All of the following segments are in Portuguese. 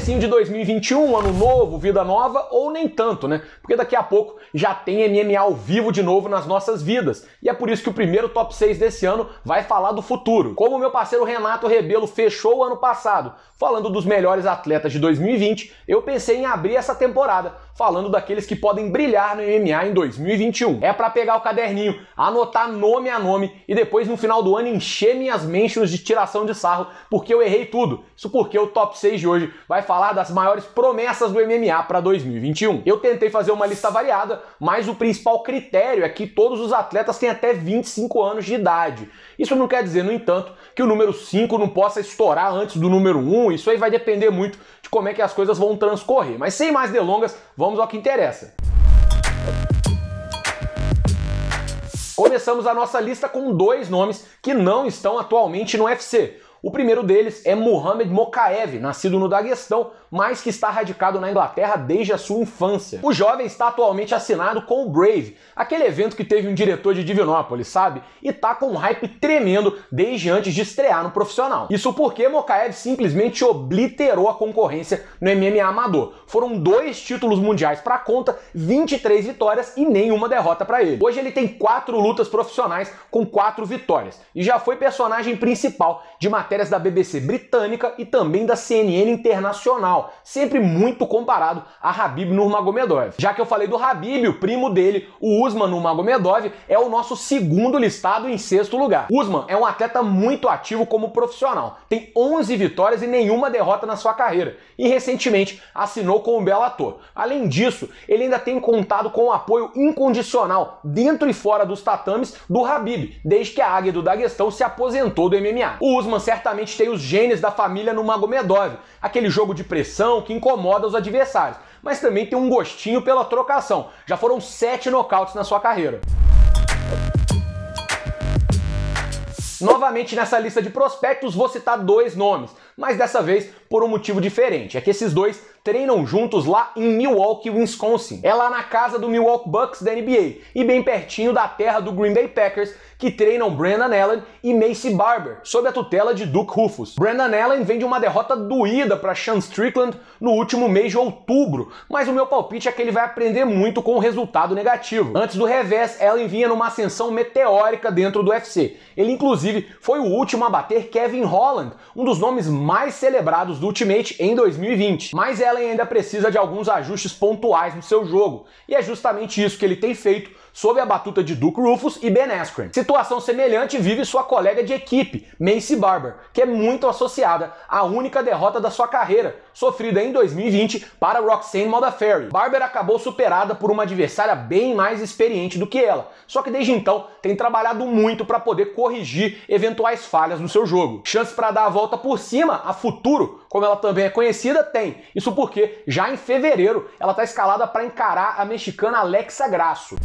Comecinho de 2021, ano novo, vida nova, ou nem tanto, né? Porque daqui a pouco já tem MMA ao vivo de novo nas nossas vidas. E é por isso que o primeiro top 6 desse ano vai falar do futuro. Como o meu parceiro Renato Rebelo fechou o ano passado falando dos melhores atletas de 2020, eu pensei em abrir essa temporada falando daqueles que podem brilhar no MMA em 2021. É para pegar o caderninho, anotar nome a nome e depois no final do ano encher minhas mentions de tiração de sarro porque eu errei tudo. Isso porque o top 6 de hoje vai falar das maiores promessas do MMA para 2021. Eu tentei fazer uma lista variada, mas o principal critério é que todos os atletas têm até 25 anos de idade. Isso não quer dizer, no entanto, que o número 5 não possa estourar antes do número 1, isso aí vai depender muito de como é que as coisas vão transcorrer. Mas sem mais delongas, vamos ao que interessa. Começamos a nossa lista com dois nomes que não estão atualmente no UFC. O primeiro deles é Mohamed Mokaev, nascido no Daguestão, mas que está radicado na Inglaterra desde a sua infância. O jovem está atualmente assinado com o Brave, aquele evento que teve um diretor de Divinópolis, sabe? E tá com um hype tremendo desde antes de estrear no profissional. Isso porque Mokaev simplesmente obliterou a concorrência no MMA amador. Foram dois títulos mundiais para conta, 23 vitórias e nenhuma derrota para ele. Hoje ele tem quatro lutas profissionais com quatro vitórias e já foi personagem principal de matérias da BBC britânica e também da CNN internacional, sempre muito comparado a Habib Nurmagomedov. Já que eu falei do Habib, o primo dele, o Usman Nurmagomedov, é o nosso segundo listado em sexto lugar. Usman é um atleta muito ativo como profissional, tem 11 vitórias e nenhuma derrota na sua carreira e recentemente assinou com o Bellator. Além disso, ele ainda tem contado com o apoio incondicional dentro e fora dos tatames do Habib, desde que a águia do Daguestão se aposentou do MMA. O Usman certamente tem os genes da família no Magomedov, aquele jogo de pressão que incomoda os adversários, mas também tem um gostinho pela trocação. Já foram sete nocautes na sua carreira. Novamente nessa lista de prospectos vou citar dois nomes, mas dessa vez por um motivo diferente. É que esses dois treinam juntos lá em Milwaukee, Wisconsin. É lá na casa do Milwaukee Bucks da NBA e bem pertinho da terra do Green Bay Packers, que treinam Brandon Allen e Macy Barber, sob a tutela de Duke Rufus. Brandon Allen vem de uma derrota doída para Sean Strickland no último mês de outubro, mas o meu palpite é que ele vai aprender muito com o resultado negativo. Antes do revés, Allen vinha numa ascensão meteórica dentro do UFC. Ele inclusive foi o último a bater Kevin Holland, um dos nomes mais celebrados do Ultimate em 2020. Mas Allen ainda precisa de alguns ajustes pontuais no seu jogo, e é justamente isso que ele tem feito sob a batuta de Duke Rufus e Ben Askren. Situação semelhante vive sua colega de equipe, Macy Barber, que é muito associada à única derrota da sua carreira, sofrida em 2020 para Roxanne Modafferi. Barber acabou superada por uma adversária bem mais experiente do que ela, só que desde então tem trabalhado muito para poder corrigir eventuais falhas no seu jogo. Chance para dar a volta por cima a futuro, como ela também é conhecida, tem. Isso porque já em fevereiro ela está escalada para encarar a mexicana Alexa Grasso.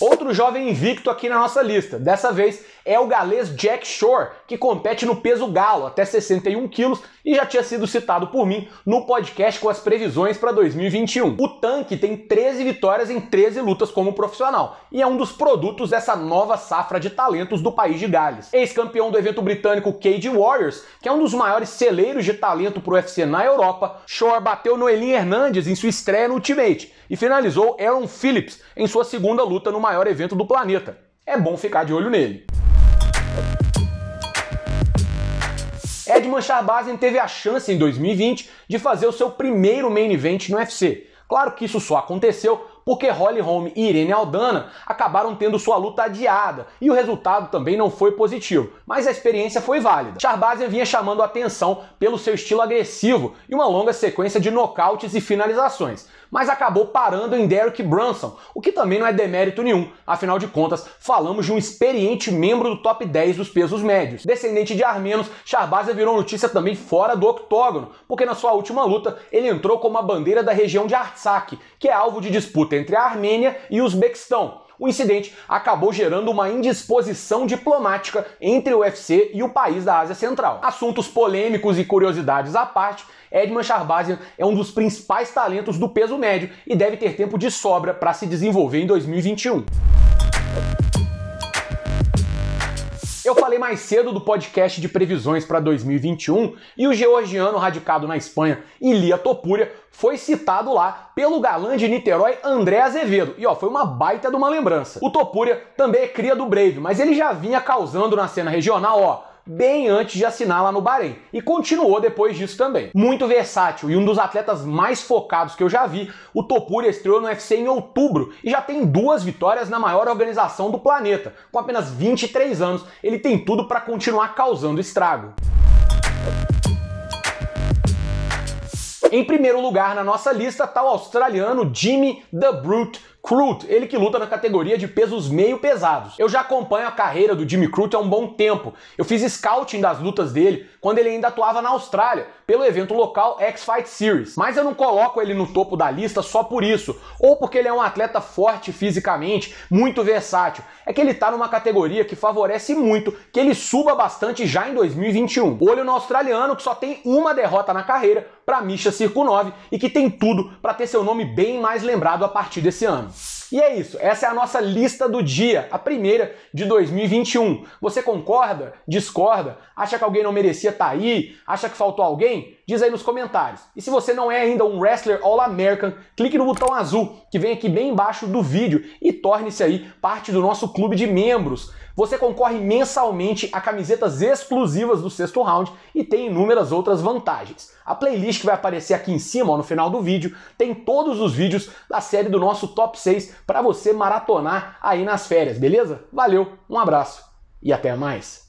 Outro jovem invicto aqui na nossa lista, dessa vez é o galês Jack Shore, que compete no peso galo, até 61 quilos, e já tinha sido citado por mim no podcast com as previsões para 2021. O tanque tem 13 vitórias em 13 lutas como profissional, e é um dos produtos dessa nova safra de talentos do país de Gales. Ex-campeão do evento britânico Cage Warriors, que é um dos maiores celeiros de talento para o UFC na Europa, Shore bateu Noelin Hernandes em sua estreia no Ultimate e finalizou Aaron Phillips em sua segunda luta no maior evento do planeta. É bom ficar de olho nele. Edman Sharbazian teve a chance em 2020 de fazer o seu primeiro main event no UFC. Claro que isso só aconteceu porque Holly Holm e Irene Aldana acabaram tendo sua luta adiada e o resultado também não foi positivo, mas a experiência foi válida. Sharbazian vinha chamando a atenção pelo seu estilo agressivo e uma longa sequência de nocautes e finalizações, mas acabou parando em Derek Brunson, o que também não é demérito nenhum, afinal de contas, falamos de um experiente membro do top 10 dos pesos médios. Descendente de armenos, Sharbazian virou notícia também fora do octógono, porque na sua última luta ele entrou como a bandeira da região de Artsakh, que é alvo de disputa entre a Armênia e o Uzbequistão. O incidente acabou gerando uma indisposição diplomática entre o UFC e o país da Ásia Central. Assuntos polêmicos e curiosidades à parte, Edman Sharbazian é um dos principais talentos do peso médio e deve ter tempo de sobra para se desenvolver em 2021. Eu falei mais cedo do podcast de previsões para 2021 e o georgiano radicado na Espanha, Ilia Topuria, foi citado lá pelo galã de Niterói, André Azevedo. E ó, foi uma baita de uma lembrança. O Topuria também é cria do Brave, mas ele já vinha causando na cena regional, ó, bem antes de assinar lá no Bahrein. E continuou depois disso também. Muito versátil e um dos atletas mais focados que eu já vi, o Topuria estreou no UFC em outubro e já tem duas vitórias na maior organização do planeta. Com apenas 23 anos, ele tem tudo para continuar causando estrago. Em primeiro lugar na nossa lista está o australiano Jimmy The Brute Crute, ele que luta na categoria de pesos meio pesados. Eu já acompanho a carreira do Jimmy Crute há um bom tempo. Eu fiz scouting das lutas dele quando ele ainda atuava na Austrália, pelo evento local X-Fight Series. Mas eu não coloco ele no topo da lista só por isso, ou porque ele é um atleta forte fisicamente, muito versátil. É que ele tá numa categoria que favorece muito que ele suba bastante já em 2021. Olho no australiano que só tem uma derrota na carreira para Misha Circo 9 e que tem tudo para ter seu nome bem mais lembrado a partir desse ano. E é isso, essa é a nossa lista do dia, a primeira de 2021. Você concorda? Discorda? Acha que alguém não merecia estar tá aí? Acha que faltou alguém? Diz aí nos comentários. E se você não é ainda um wrestler All-American, clique no botão azul que vem aqui bem embaixo do vídeo e torne-se aí parte do nosso clube de membros. Você concorre mensalmente a camisetas exclusivas do sexto round e tem inúmeras outras vantagens. A playlist que vai aparecer aqui em cima, ó, no final do vídeo, tem todos os vídeos da série do nosso top 6 para você maratonar aí nas férias, beleza? Valeu, um abraço e até mais.